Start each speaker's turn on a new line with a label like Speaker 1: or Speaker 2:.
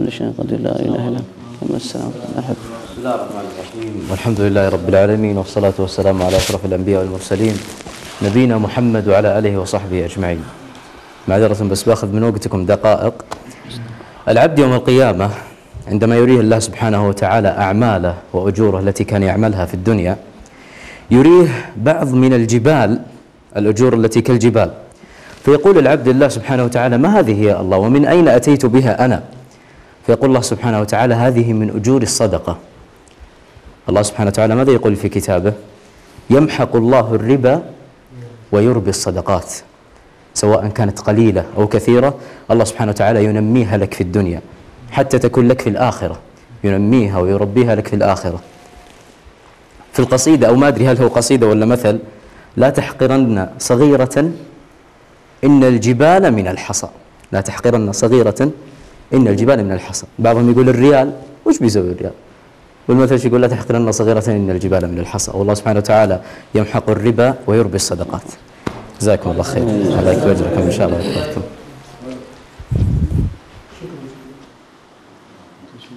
Speaker 1: كل شيء قدير لا إله إلا أنت السلام.
Speaker 2: بسم الله الرحمن الرحيم والحمد لله رب العالمين والصلاة والسلام على أشرف الأنبياء والمرسلين نبينا محمد وعلى آله وصحبه أجمعين. معذرة بس باخذ من وقتكم دقائق. العبد يوم القيامة عندما يريه الله سبحانه وتعالى أعماله وأجوره التي كان يعملها في الدنيا يريه بعض من الجبال الأجور التي كالجبال. فيقول العبد الله سبحانه وتعالى ما هذه يا الله؟ ومن أين أتيت بها أنا؟ فيقول الله سبحانه وتعالى هذه من أجور الصدقة. الله سبحانه وتعالى ماذا يقول في كتابه؟ يمحق الله الربا ويربي الصدقات. سواء كانت قليلة أو كثيرة الله سبحانه وتعالى ينميها لك في الدنيا. حتى تكون لك في الآخرة. ينميها ويربيها لك في الآخرة. في القصيدة أو ما أدري هل هو قصيدة ولا مثل لا تحقرن صغيرة إن الجبال من الحصى. لا تحقرن صغيرة إن الجبال من الحصى. بعضهم يقول الريال وش بيسوي الريال؟ والمثل يقول لا تحقرن صغيرة إن الجبال من الحصى. والله سبحانه وتعالى يمحق الربا ويربي الصدقات. جزاكم الله خير. الله يكبر إن شاء الله